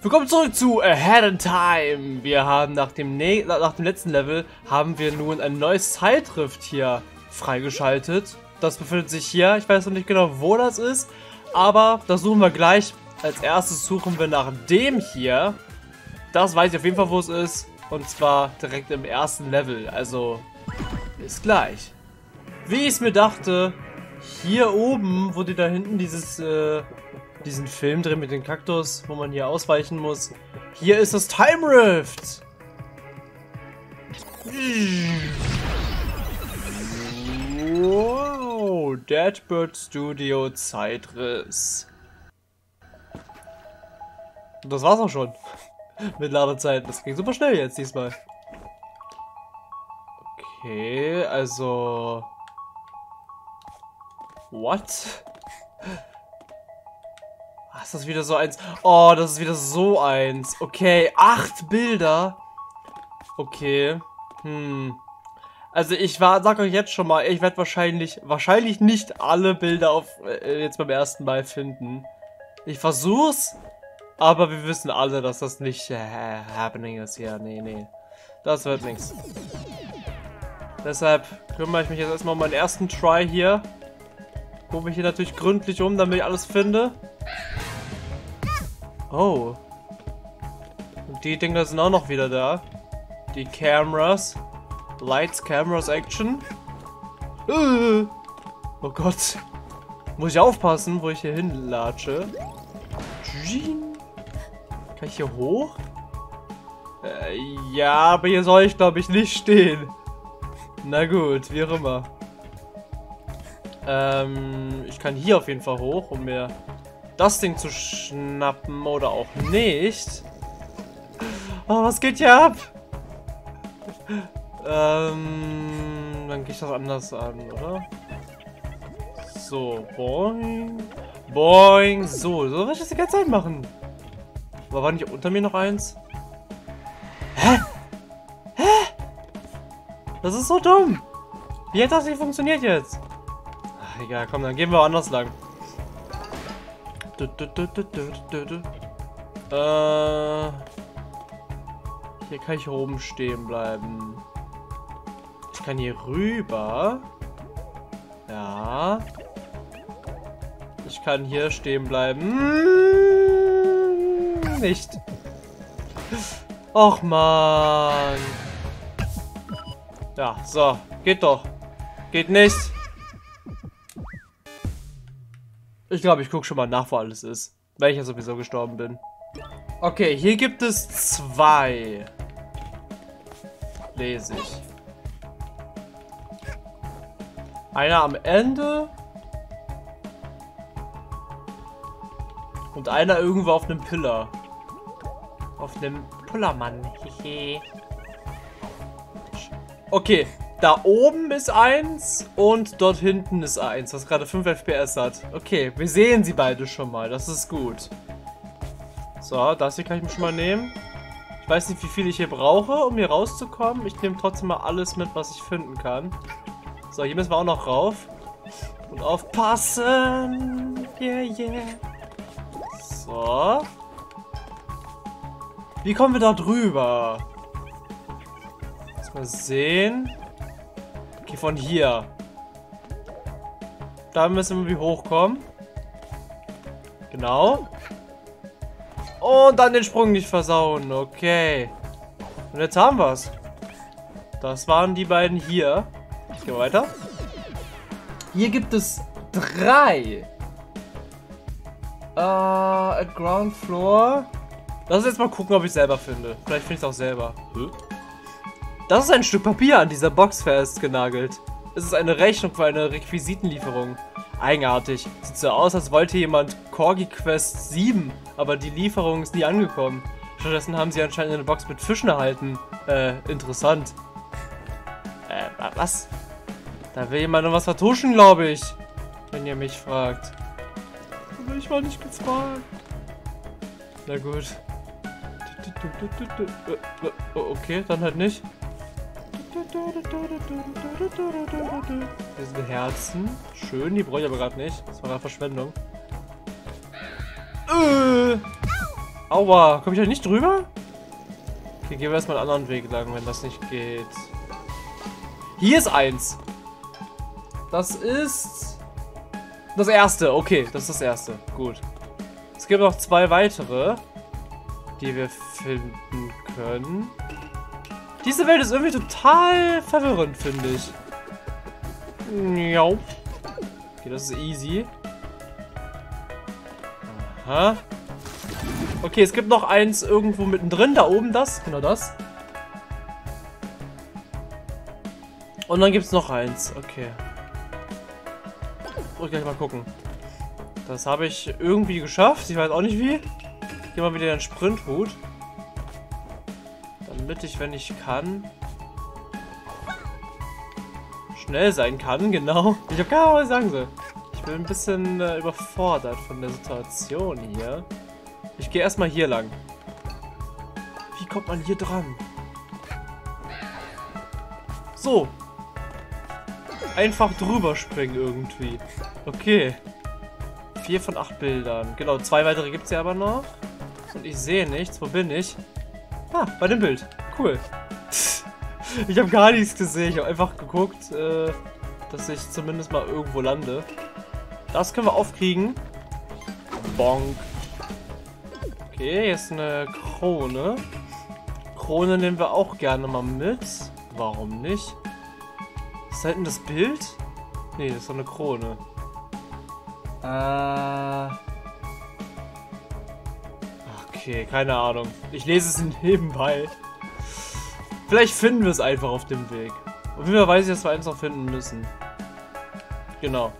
Willkommen zurück zu Ahead in Time. Wir haben nach dem, ne nach dem letzten Level haben wir nun ein neues Zeitrift hier freigeschaltet. Das befindet sich hier. Ich weiß noch nicht genau, wo das ist, aber das suchen wir gleich. Als erstes suchen wir nach dem hier. Das weiß ich auf jeden Fall, wo es ist. Und zwar direkt im ersten Level. Also, bis gleich. Wie ich es mir dachte, hier oben, die da hinten dieses... Äh, diesen Film drin mit dem Kaktus, wo man hier ausweichen muss. Hier ist das Time Rift. Wow, Deadbird Studio Zeitriss. Und das war's auch schon. mit Ladezeit. Das ging super schnell jetzt diesmal. Okay, also... What? Ach, ist das wieder so eins? Oh, das ist wieder so eins. Okay, acht Bilder. Okay. Hm. Also ich war, sag euch jetzt schon mal, ich werde wahrscheinlich, wahrscheinlich nicht alle Bilder auf äh, jetzt beim ersten Mal finden. Ich versuch's, aber wir wissen alle, dass das nicht äh, happening ist hier. Nee, nee. Das wird nichts. Deshalb kümmere ich mich jetzt erstmal um meinen ersten Try hier. Gucke mich hier natürlich gründlich um, damit ich alles finde. Oh. Und die Dinger sind auch noch wieder da. Die Cameras. Lights, Cameras, Action. Äh. Oh Gott. Muss ich aufpassen, wo ich hier hinlatsche. Kann ich hier hoch? Äh, ja, aber hier soll ich glaube ich nicht stehen. Na gut, wie auch immer. Ähm, ich kann hier auf jeden Fall hoch, um mir das Ding zu schnappen oder auch nicht. Oh, was geht hier ab? Ähm, dann gehe ich das anders an, oder? So, boing. Boing. So, so will ich das die ganze Zeit machen. Aber war nicht unter mir noch eins? Hä? Hä? Das ist so dumm. Wie hat das nicht funktioniert jetzt? Ach, egal, komm, dann gehen wir anders lang. Äh, hier kann ich oben stehen bleiben. Ich kann hier rüber. Ja. Ich kann hier stehen bleiben. Hm, nicht. Och man. Ja, so. Geht doch. Geht nicht. Ich glaube, ich gucke schon mal nach, wo alles ist. Weil ich ja sowieso gestorben bin. Okay, hier gibt es zwei. Lese ich. Einer am Ende. Und einer irgendwo auf einem Pillar. Auf einem Pullermann. okay, da oben ist eins und dort hinten ist eins, was gerade 5 FPS hat. Okay, wir sehen sie beide schon mal. Das ist gut. So, das hier kann ich mir schon mal nehmen. Ich weiß nicht, wie viel ich hier brauche, um hier rauszukommen. Ich nehme trotzdem mal alles mit, was ich finden kann. So, hier müssen wir auch noch rauf. Und aufpassen. Yeah, yeah. So. Wie kommen wir da drüber? Lass mal sehen. Okay, von hier. Da müssen wir hochkommen. Genau. Und dann den Sprung nicht versauen. Okay. Und jetzt haben wir es. Das waren die beiden hier. Ich gehe weiter. Hier gibt es drei. Äh, Ground Floor. Lass uns jetzt mal gucken, ob ich selber finde. Vielleicht finde ich es auch selber. Hm? Das ist ein Stück Papier an dieser Box festgenagelt. Es ist eine Rechnung für eine Requisitenlieferung. Eigenartig. Sieht so aus, als wollte jemand Corgi Quest 7, aber die Lieferung ist nie angekommen. Stattdessen haben sie anscheinend eine Box mit Fischen erhalten. Äh, interessant. Äh, was? Da will jemand noch was vertuschen, glaube ich. Wenn ihr mich fragt. Ich war nicht gefragt. Na gut. Okay, dann halt nicht. Sind Herzen. Schön, die brauche ich aber gerade nicht. Das war eine Verschwendung. Äh. Aua, komme ich da nicht drüber? Okay, gehen wir erstmal einen anderen Weg lang, wenn das nicht geht. Hier ist eins. Das ist... Das erste. Okay, das ist das erste. Gut. Es gibt noch zwei weitere, die wir finden können. Diese Welt ist irgendwie total verwirrend, finde ich. Ja. Okay, das ist easy. Aha. Okay, es gibt noch eins irgendwo mittendrin, da oben das, genau das. Und dann gibt es noch eins, okay. Ich gleich mal gucken. Das habe ich irgendwie geschafft, ich weiß auch nicht wie. Hier mal wieder den Sprinthut. Ich, wenn ich kann, schnell sein kann, genau. Ich habe keine Ahnung, was ich sagen soll. Ich bin ein bisschen äh, überfordert von der Situation hier. Ich gehe erstmal hier lang. Wie kommt man hier dran? So. Einfach drüber springen irgendwie. Okay. Vier von acht Bildern. Genau, zwei weitere gibt es ja aber noch. Und ich sehe nichts. Wo bin ich? Ah, bei dem Bild. Cool. ich habe gar nichts gesehen. Ich habe einfach geguckt, äh, dass ich zumindest mal irgendwo lande. Das können wir aufkriegen. Bonk. Okay, ist eine Krone. Krone nehmen wir auch gerne mal mit. Warum nicht? Ist da hinten das Bild? Nee, das ist doch eine Krone. Äh... Okay, keine Ahnung. Ich lese es nebenbei. Vielleicht finden wir es einfach auf dem Weg. Auf jeden Fall weiß ich, dass wir eins noch finden müssen. Genau.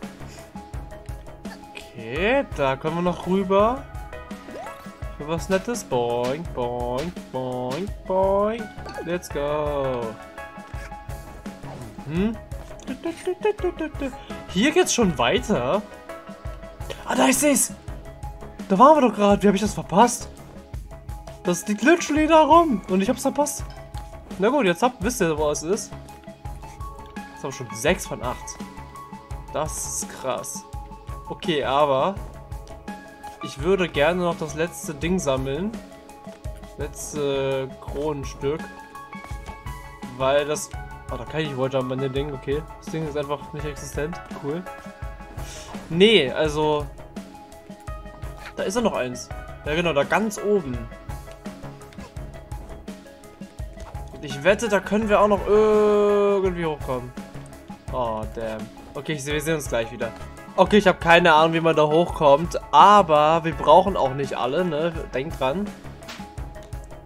Okay, da können wir noch rüber. Für was Nettes. Boing, boing, boing, boing. Let's go. Mhm. Hier geht's schon weiter. Ah, da ist es. Da waren wir doch gerade. Wie habe ich das verpasst? Das liegt literally da rum. Und ich hab's verpasst. Na gut, jetzt habt, wisst ihr, wo es ist. Das haben schon 6 von 8. Das ist krass. Okay, aber ich würde gerne noch das letzte Ding sammeln. Letzte Kronenstück. Weil das... Ah, da kann ich nicht Walljump an dem Ding, okay. Das Ding ist einfach nicht existent. Cool. Nee, also... Da ist ja noch eins. Ja genau, da ganz oben. Ich wette, da können wir auch noch irgendwie hochkommen. Oh, damn. Okay, ich, wir sehen uns gleich wieder. Okay, ich habe keine Ahnung, wie man da hochkommt, aber wir brauchen auch nicht alle, ne? Denkt dran.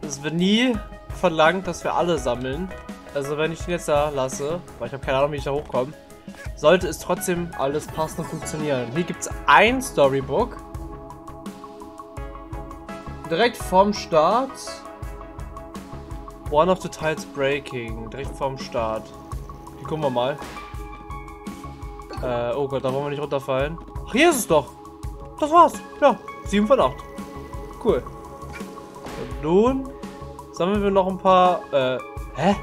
Es wird nie verlangt, dass wir alle sammeln. Also wenn ich den jetzt da lasse, weil ich habe keine Ahnung, wie ich da hochkomme, sollte es trotzdem alles passen und funktionieren. Hier gibt es ein Storybook. Direkt vorm Start. One of the tiles breaking. Direkt vorm Start. Hier gucken wir mal. Äh, oh Gott, da wollen wir nicht runterfallen. Ach, hier ist es doch. Das war's. Ja, 7 von 8. Cool. Und nun sammeln wir noch ein paar, äh, hä?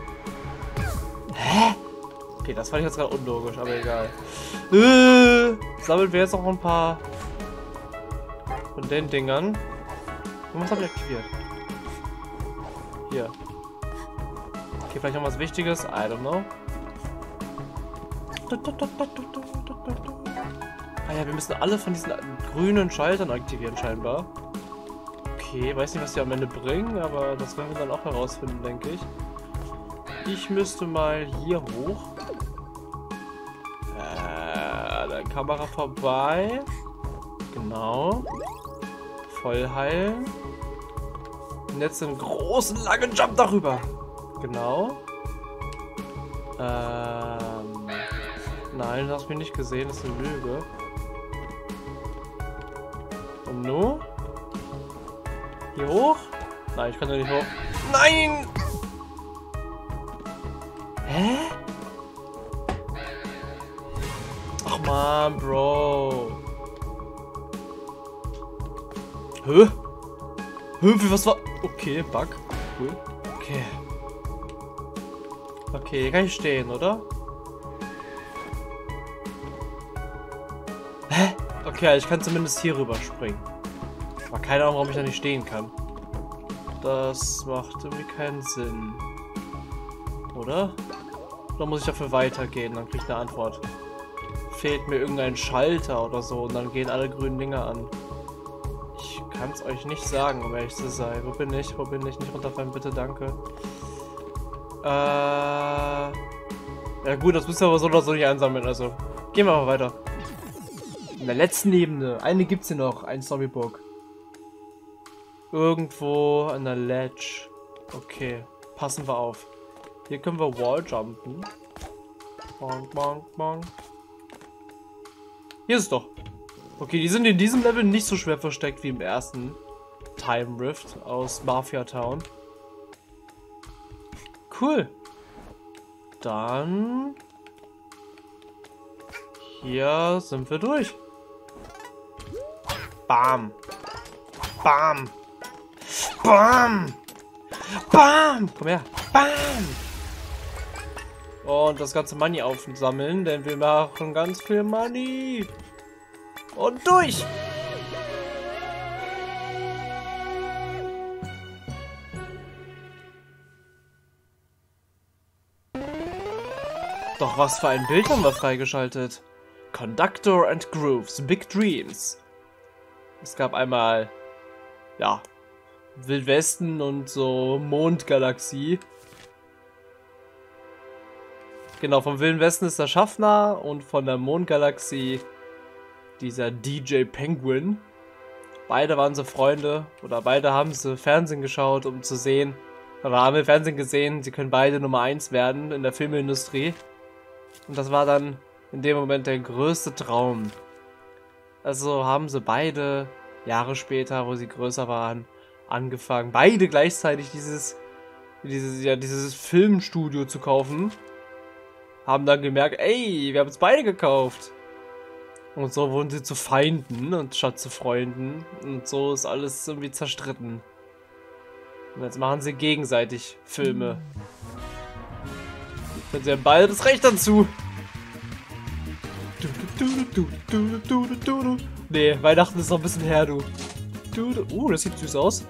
Hä? Okay, das fand ich jetzt gerade unlogisch, aber egal. Äh, sammeln wir jetzt noch ein paar von den Dingern. Und was habe ich aktiviert? Vielleicht noch was Wichtiges. I don't know. Ah ja, wir müssen alle von diesen grünen Schaltern aktivieren scheinbar. Okay, weiß nicht, was die am Ende bringen, aber das werden wir dann auch herausfinden, denke ich. Ich müsste mal hier hoch. Äh, der Kamera vorbei. Genau. Voll heilen. Und jetzt einen großen, langen Jump darüber. Genau. Ähm... Nein, du hast mich nicht gesehen, das ist eine Lüge. Und nu? Hier hoch? Nein, ich kann da nicht hoch. Nein! Hä? Ach man, Bro. Hä? Hä, was war... Okay, Bug. Cool. Okay. Okay, kann ich stehen, oder? Hä? Okay, ich kann zumindest hier rüber springen. Aber keine Ahnung, warum ich da nicht stehen kann. Das macht irgendwie keinen Sinn. Oder? Oder muss ich dafür weitergehen? Dann kriege ich eine Antwort. Fehlt mir irgendein Schalter oder so und dann gehen alle grünen Dinge an. Ich kann es euch nicht sagen, um ehrlich zu sein. Wo bin ich? Wo bin ich? Nicht runterfallen, bitte, danke. Äh... Ja gut, das müsst ihr aber so oder so nicht einsammeln, also... Gehen wir mal weiter. In der letzten Ebene. Eine gibt's hier noch. Ein Storybook. Irgendwo an der Ledge. Okay. Passen wir auf. Hier können wir Walljumpen. Bonk, bonk, bonk. Hier ist es doch. Okay, die sind in diesem Level nicht so schwer versteckt wie im ersten Time Rift aus Mafia Town. Cool. Dann... Hier sind wir durch. Bam. Bam. Bam. Bam. Komm her. Bam. Und das ganze Money aufsammeln, denn wir machen ganz viel Money. Und durch. Doch was für ein Bild haben wir freigeschaltet. Conductor and Grooves, Big Dreams. Es gab einmal, ja, Wildwesten und so Mondgalaxie. Genau, vom Wilden Westen ist der Schaffner und von der Mondgalaxie dieser DJ Penguin. Beide waren so Freunde oder beide haben sie Fernsehen geschaut, um zu sehen, oder haben wir Fernsehen gesehen, sie können beide Nummer 1 werden in der Filmindustrie. Und das war dann in dem Moment der größte Traum. Also haben sie beide Jahre später, wo sie größer waren, angefangen, beide gleichzeitig dieses, dieses, ja, dieses Filmstudio zu kaufen. Haben dann gemerkt, ey, wir haben es beide gekauft. Und so wurden sie zu Feinden und statt zu Freunden. Und so ist alles irgendwie zerstritten. Und jetzt machen sie gegenseitig Filme. Und sie haben beide das Recht dazu. Nee, Weihnachten ist noch ein bisschen her, du. Uh, das sieht süß aus.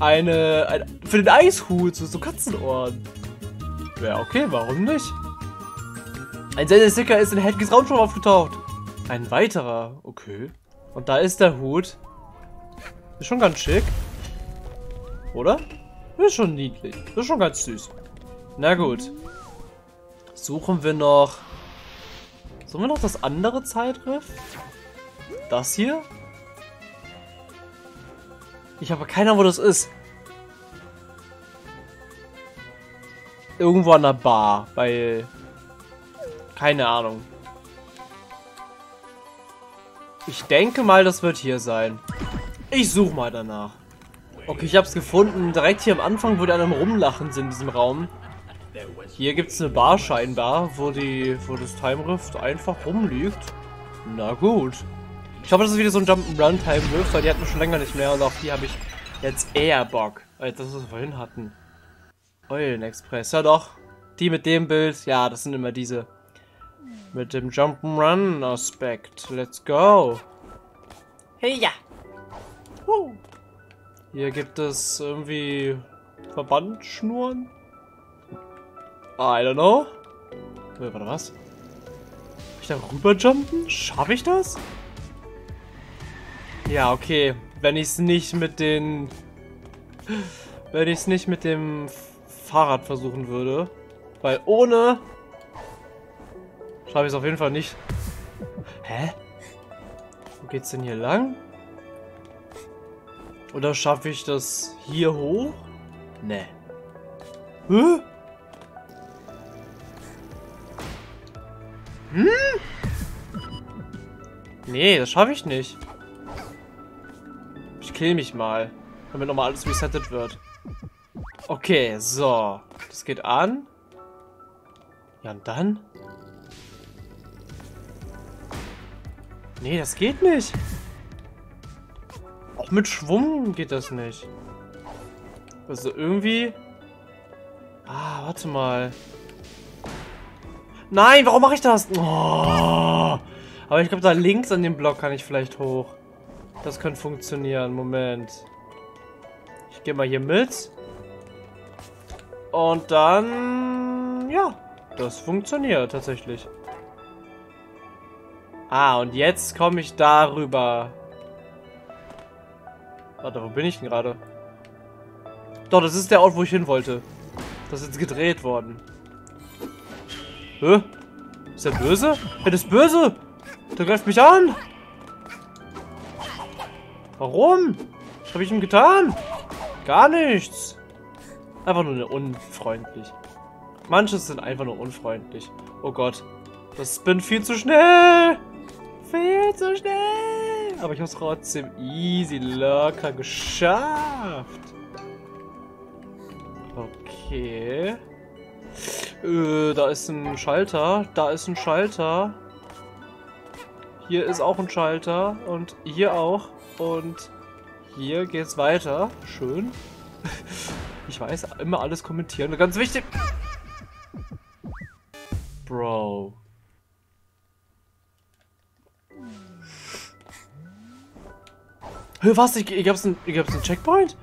Eine, eine für den Eishut, so, so Katzenohren. Ja, okay, warum nicht? Ein seltener Sticker ist in Hedges Raumschiff aufgetaucht. Ein weiterer, okay. Und da ist der Hut. Ist schon ganz schick. Oder? Ist schon niedlich. Ist schon ganz süß. Na gut. Suchen wir noch Sollen wir noch das andere Zeitriff? Das hier? Ich habe keine Ahnung, wo das ist. Irgendwo an der Bar, weil... Keine Ahnung. Ich denke mal, das wird hier sein. Ich suche mal danach. Okay, ich habe es gefunden. Direkt hier am Anfang, wo die einem rumlachen sind in diesem Raum. Hier gibt es eine Bar scheinbar, wo, die, wo das Time Rift einfach rumliegt. Na gut. Ich hoffe, das ist wieder so ein Jump'n'Run Time Rift, weil die hatten wir schon länger nicht mehr und auf die habe ich jetzt eher Bock. Als das, was wir vorhin hatten. Eulenexpress. Ja doch. Die mit dem Bild, ja, das sind immer diese. Mit dem Jump'n'Run Aspekt. Let's go. Hey ja. Hier gibt es irgendwie Verbandschnuren. I don't know. Wait, warte, was? Kann ich da rüberjumpen? Schaffe ich das? Ja, okay. Wenn ich es nicht mit den... Wenn ich es nicht mit dem Fahrrad versuchen würde. Weil ohne... Schaffe ich es auf jeden Fall nicht. Hä? Wo geht's denn hier lang? Oder schaffe ich das hier hoch? Ne. Hä? Hm? Nee, das schaffe ich nicht. Ich kill mich mal, damit nochmal alles resettet wird. Okay, so. Das geht an. Ja, und dann? Nee, das geht nicht. Auch mit Schwung geht das nicht. Also irgendwie... Ah, warte mal. Nein, warum mache ich das? Oh. Aber ich glaube, da links an dem Block kann ich vielleicht hoch. Das könnte funktionieren. Moment. Ich gehe mal hier mit. Und dann... Ja, das funktioniert tatsächlich. Ah, und jetzt komme ich darüber. Warte, wo bin ich denn gerade? Doch, das ist der Ort, wo ich hin wollte. Das ist jetzt gedreht worden. Hä? Ist der böse? Er ist böse! Der greift mich an! Warum? Was habe ich ihm getan? Gar nichts. Einfach nur unfreundlich. Manche sind einfach nur unfreundlich. Oh Gott. Das bin viel zu schnell. Viel zu schnell. Aber ich habe es trotzdem easy, locker geschafft. Okay. Äh, da ist ein Schalter. Da ist ein Schalter. Hier ist auch ein Schalter. Und hier auch. Und hier geht's weiter. Schön. Ich weiß, immer alles kommentieren. Ganz wichtig. Bro. Hör was? Ich, ich hab's ein, ich Checkpoint?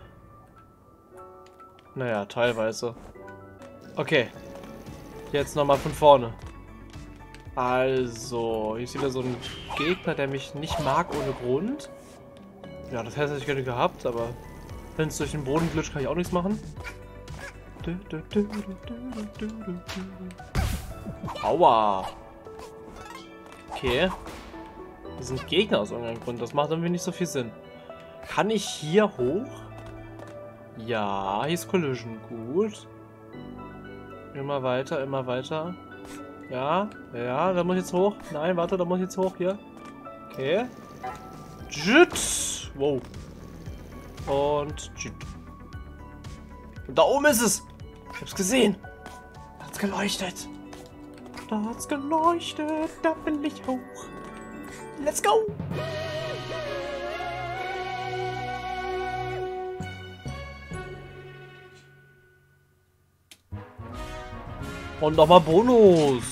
Naja, teilweise. Okay. Jetzt nochmal von vorne. Also, hier ist wieder so ein Gegner, der mich nicht mag ohne Grund. Ja, das hätte ich gerne gehabt, aber wenn es durch den Boden glitscht, kann ich auch nichts machen. Aua. Okay. Das sind Gegner aus irgendeinem Grund. Das macht irgendwie nicht so viel Sinn. Kann ich hier hoch? Ja, hier ist Collision. Gut. Immer weiter, immer weiter. Ja, ja, da muss ich jetzt hoch. Nein, warte, da muss ich jetzt hoch hier. Okay. Jut. Wow. Und jut. Und da oben ist es. Ich hab's gesehen. Da hat's geleuchtet. Da hat's geleuchtet. Da bin ich hoch. Let's go. Und nochmal Bonus.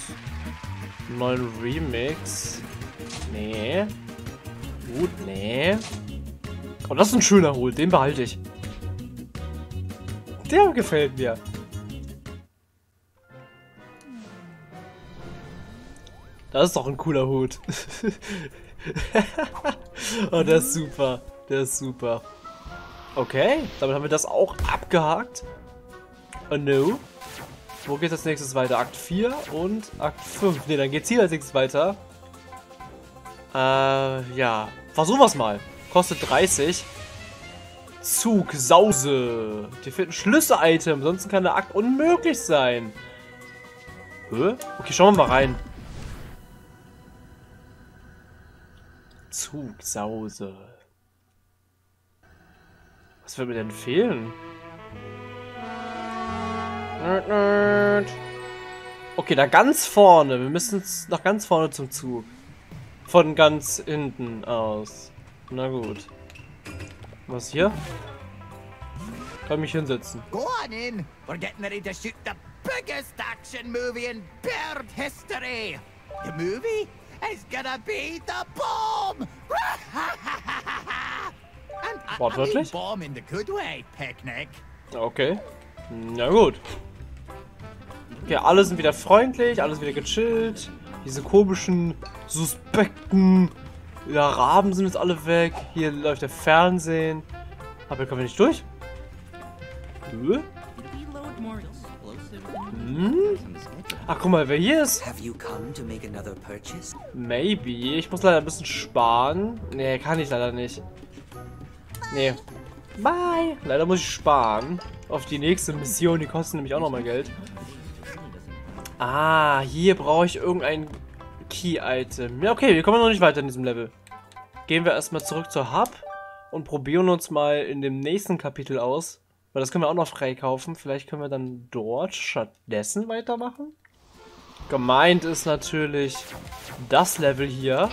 Neuen Remix. Nee. Gut, nee. Oh, das ist ein schöner Hol. Den behalte ich. Der gefällt mir. Das ist doch ein cooler Hut. oh, der ist super. Der ist super. Okay, damit haben wir das auch abgehakt. Oh no. Wo geht als nächstes weiter? Akt 4 und Akt 5. Ne, dann geht's hier als nächstes weiter. Äh, ja. Versuchen wir's mal. Kostet 30. Zug, Sause. Dir fehlt ein Schlüssel-Item, sonst kann der Akt unmöglich sein. Hä? Okay, schauen wir mal rein. Zug, Sause. Was wird mir denn fehlen? Okay, da ganz vorne. Wir müssen nach ganz vorne zum Zug. Von ganz hinten aus. Na gut. Was hier? Kann mich hinsetzen. Go on in. We're getting ready to shoot the biggest action movie in bird history. The movie is gonna be the bomb. Wortwörtlich? Bomb in the good way, Picnic. Okay. Na gut. Okay, alle sind wieder freundlich, alles wieder gechillt. Diese komischen, suspekten ja, Raben sind jetzt alle weg. Hier läuft der Fernsehen. Aber hier kommen wir nicht durch. Hm? Ach, guck mal, wer hier ist. Maybe. Ich muss leider ein bisschen sparen. Nee, kann ich leider nicht. Nee. Bye. Leider muss ich sparen. Auf die nächste Mission. Die kosten nämlich auch nochmal Geld. Ah, hier brauche ich irgendein Key-Item. Ja, okay, wir kommen noch nicht weiter in diesem Level. Gehen wir erstmal zurück zur Hub und probieren uns mal in dem nächsten Kapitel aus. Weil das können wir auch noch freikaufen. Vielleicht können wir dann dort stattdessen weitermachen. Gemeint ist natürlich das Level hier.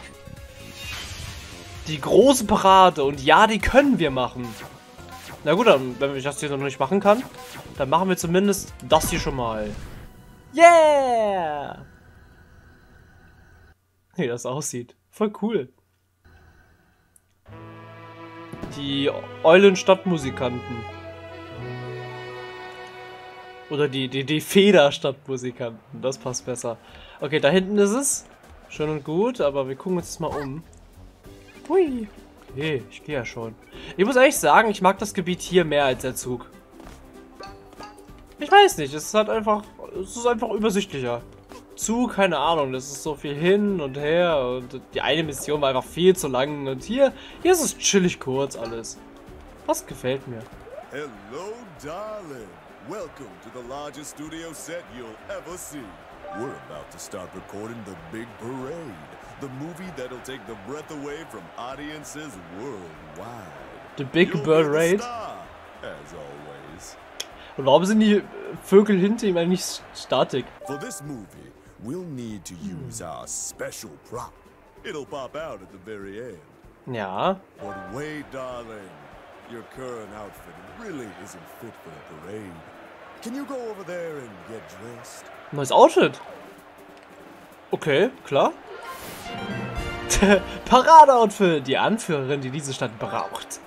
Die große Parade. Und ja, die können wir machen. Na gut, dann, wenn ich das hier noch nicht machen kann, dann machen wir zumindest das hier schon mal. Yeah! Wie das aussieht. Voll cool. Die Eulen-Stadtmusikanten. Oder die, die, die Feder statt Musikanten. Das passt besser. Okay, da hinten ist es. Schön und gut, aber wir gucken uns jetzt mal um. Hui. Okay, ich gehe ja schon. Ich muss ehrlich sagen, ich mag das Gebiet hier mehr als der Zug. Ich weiß nicht, es halt einfach, es ist einfach übersichtlicher. Zug, keine Ahnung, das ist so viel hin und her und die eine Mission war einfach viel zu lang und hier, hier ist es chillig kurz alles. Das gefällt mir. Hello, darling. Welcome to the largest studio set you'll ever see. We're about to start recording The Big Parade, the movie that'll take the breath away from audiences worldwide. The Big Bird Raid. star, as always. Und warum sind die Vögel hinter ihm eigentlich statik? For this movie, we'll need to use our special prop. It'll pop out at the very end. Ja. But wait, darling. Your current outfit really isn't fit for the parade. Can you go over there and get dressed? Neues Outfit. Okay, klar. Paradeoutfit. Die Anführerin, die diese Stadt braucht.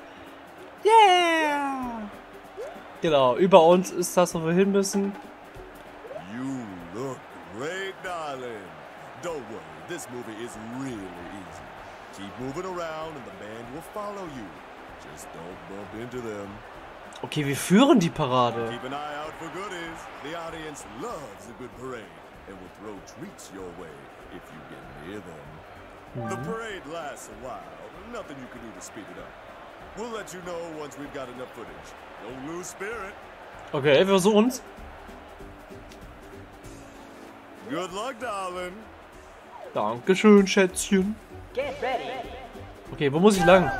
Yeah! Genau, über uns ist das, wo wir hin müssen. You look great, darling. Don't worry, this movie is really easy. Keep moving around and the band will follow you. Just don't bump into them. Okay, wir führen die Parade. Keep an eye out for goodies. The audience loves a good parade and will throw treats your way if you get near them. The parade lasts a while. Nothing you can do to speed it up. We'll let you know once we've got enough footage. Okay, wir versuchen's. Good luck, darling. Dankeschön, Schätzchen. Okay, wo muss ich lang?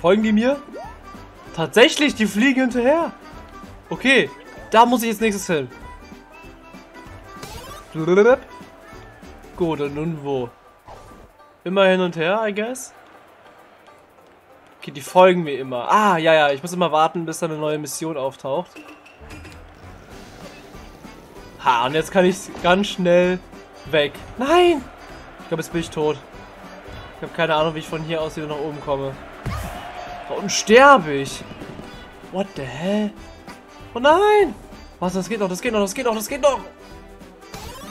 Folgen die mir? Tatsächlich, die fliegen hinterher. Okay, da muss ich jetzt nächstes hin. Gut, und nun wo? Immer hin und her, I guess. Okay, die folgen mir immer. Ah, ja, ja, ich muss immer warten, bis da eine neue Mission auftaucht. Ha, und jetzt kann ich ganz schnell weg. Nein! Ich glaube, jetzt bin ich tot. Ich habe keine Ahnung, wie ich von hier aus wieder nach oben komme. Unten sterbe ich. What the hell? Oh nein! Was, das geht noch, das geht noch, das geht noch, das geht noch!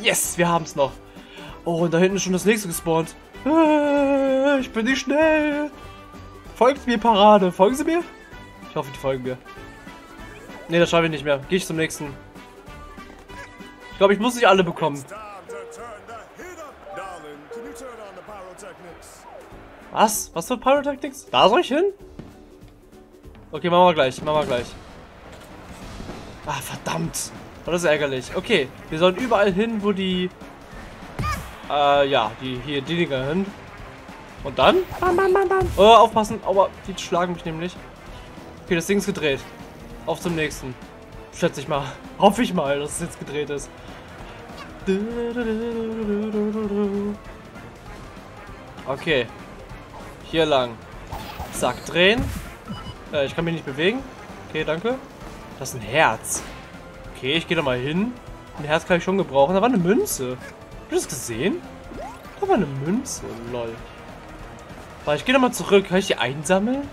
Yes, wir haben es noch. Oh, und da hinten ist schon das nächste gespawnt. Äh, Ich bin nicht schnell. Folgt mir, Parade. Folgen Sie mir? Ich hoffe, die folgen mir. Ne, das schaffe ich nicht mehr. Gehe ich zum nächsten. Ich glaube, ich muss nicht alle bekommen. Pyrotechnics? Was? Was für Pyrotactics? Da soll ich hin? Okay, machen wir gleich. Machen wir gleich. Ah, verdammt. Das ist ärgerlich. Okay, wir sollen überall hin, wo die... Äh, ja, die hier die Dinger hin. Und dann? Bam, bam, bam, bam. Oh, aufpassen. Aua, die schlagen mich nämlich. Okay, das Ding ist gedreht. Auf zum nächsten. Schätze ich mal. Hoffe ich mal, dass es jetzt gedreht ist. Okay. Hier lang. Zack, drehen. Äh, ich kann mich nicht bewegen. Okay, danke. Das ist ein Herz. Okay, ich gehe da mal hin. Ein Herz kann ich schon gebrauchen. Da war eine Münze. Habt ihr das gesehen? Da war eine Münze. Lol. Warte, ich gehe da mal zurück. Kann ich die einsammeln?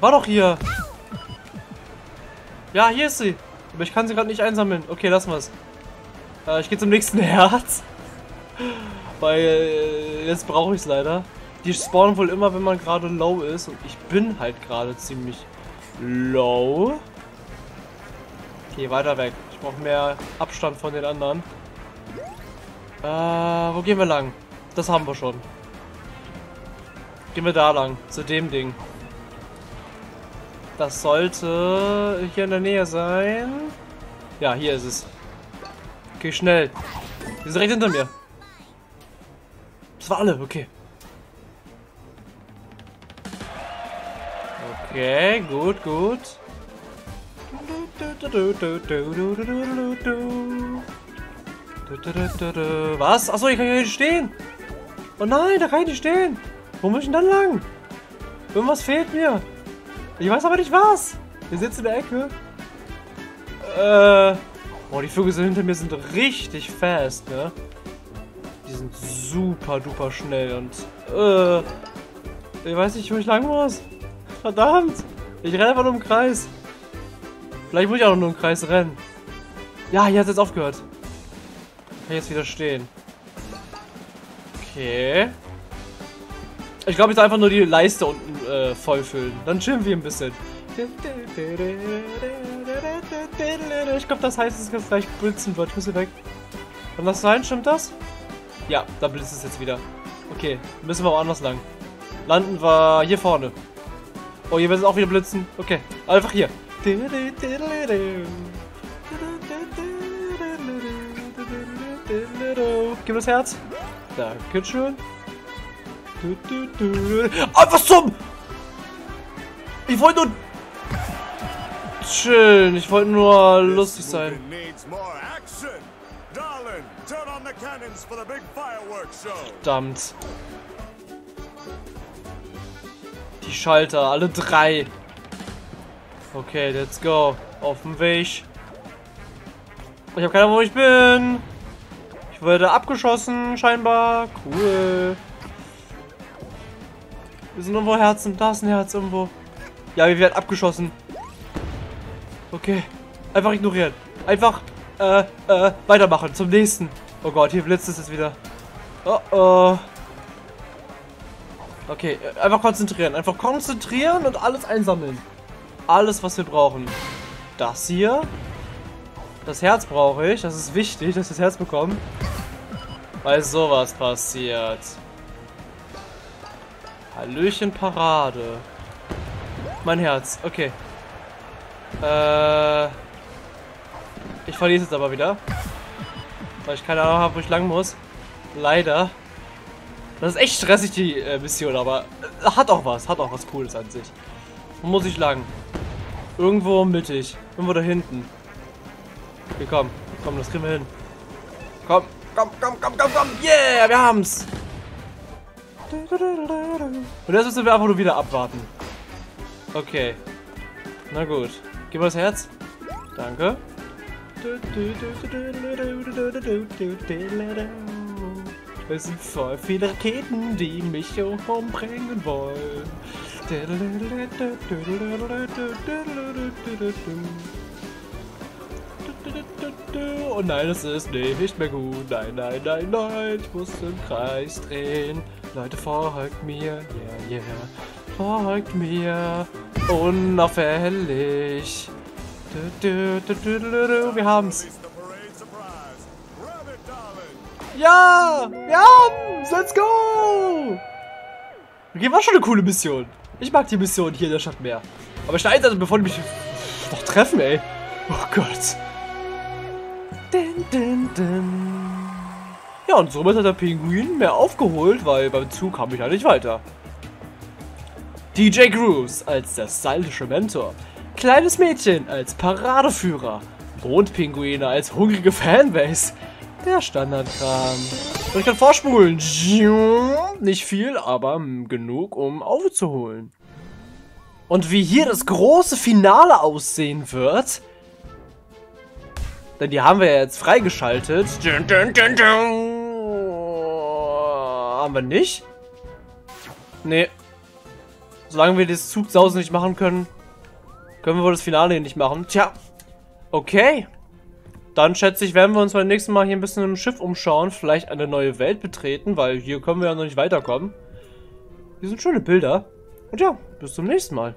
War doch hier. Ja, hier ist sie. Aber ich kann sie gerade nicht einsammeln. Okay, lassen wir es. Äh, ich gehe zum nächsten Herz. Weil äh, jetzt brauche ich es leider. Die spawnen wohl immer, wenn man gerade low ist. Und ich bin halt gerade ziemlich low. Okay, weiter weg. Brauche mehr Abstand von den anderen. Äh, wo gehen wir lang? Das haben wir schon. Gehen wir da lang. Zu dem Ding. Das sollte hier in der Nähe sein. Ja, hier ist es. Okay, schnell. Die sind direkt hinter mir. Das war alle, okay. Okay, gut, gut. Was? Achso, ich kann hier nicht stehen. Oh nein, da kann ich nicht stehen. Wo muss ich denn dann lang? Irgendwas fehlt mir. Ich weiß aber nicht was. Wir sitzen in der Ecke. Äh. Boah, die Vögel sind hinter mir sind richtig fast, ne? Die sind super duper schnell und äh, ich weiß nicht, wo ich lang muss. Verdammt! Ich renne einfach nur im Kreis. Vielleicht muss ich auch nur im Kreis rennen. Ja, hier hat es jetzt aufgehört. Kann ich jetzt wieder stehen. Okay. Ich glaube, jetzt einfach nur die Leiste unten äh, vollfüllen. Dann chillen wir ein bisschen. Ich glaube, das heißt, dass es gleich blitzen wird. Ich muss hier weg. Kann das sein? Stimmt das? Ja, da blitzt es jetzt wieder. Okay, müssen wir woanders lang. Landen wir hier vorne. Oh, hier wird es auch wieder blitzen. Okay, einfach hier. Gib das Herz. Dankeschön. Oh, was zum? Ich wollte nur chillen. Ich wollte nur lustig sein. Verdammt. Die Schalter, alle drei. Okay, let's go. Auf dem Weg. Ich habe keine Ahnung, wo ich bin. Ich wurde abgeschossen, scheinbar. Cool. Wir sind irgendwo Herzen. Da ist ein Herz irgendwo. Ja, wir werden abgeschossen. Okay. Einfach ignorieren. Einfach, äh, äh, weitermachen. Zum nächsten. Oh Gott, hier blitzt es jetzt wieder. Oh, oh. Okay, einfach konzentrieren. Einfach konzentrieren und alles einsammeln. Alles, was wir brauchen. Das hier. Das Herz brauche ich. Das ist wichtig, dass wir das Herz bekommen. Weil sowas passiert. Hallöchen Parade. Mein Herz, okay. Äh. Ich verliere es jetzt aber wieder. Weil ich keine Ahnung habe, wo ich lang muss. Leider. Das ist echt stressig, die äh, Mission, aber äh, hat auch was. Hat auch was Cooles an sich. Muss ich lang? Irgendwo mittig. Irgendwo da hinten. Okay, komm. Komm, das kriegen wir hin. Komm, komm, komm, komm, komm, komm. Yeah, wir haben's. Und jetzt müssen wir einfach nur wieder abwarten. Okay. Na gut. Gib mir das Herz. Danke. Es sind voll viele Raketen, die mich umbringen wollen. Oh nein, das ist nicht mehr gut. Nein, nein, nein, nein. Ich muss im Kreis drehen. Leute, folgt mir. Yeah, yeah. Folgt mir. Unauffällig. Wir haben's. Ja! Wir haben's! Let's go! Okay, war schon eine coole Mission. Ich mag die Mission hier in der Stadt mehr. Aber schnell, also bevor die mich noch treffen, ey. Oh Gott. Din, din, din. Ja, und somit hat der Pinguin mehr aufgeholt, weil beim Zug kam ich ja nicht weiter. DJ Grooves als der stylische Mentor. Kleines Mädchen als Paradeführer. Mondpinguine als hungrige Fanbase. Der Standardkram. Und ich kann vorspulen. Nicht viel, aber genug, um aufzuholen. Und wie hier das große Finale aussehen wird, denn die haben wir ja jetzt freigeschaltet. Dun, dun, dun, haben wir nicht? Nee. Solange wir das Zugsausen nicht machen können, können wir wohl das Finale hier nicht machen. Tja. Okay. Dann schätze ich, werden wir uns beim nächsten Mal hier ein bisschen im Schiff umschauen. Vielleicht eine neue Welt betreten, weil hier können wir ja noch nicht weiterkommen. Hier sind schöne Bilder. Und ja, bis zum nächsten Mal.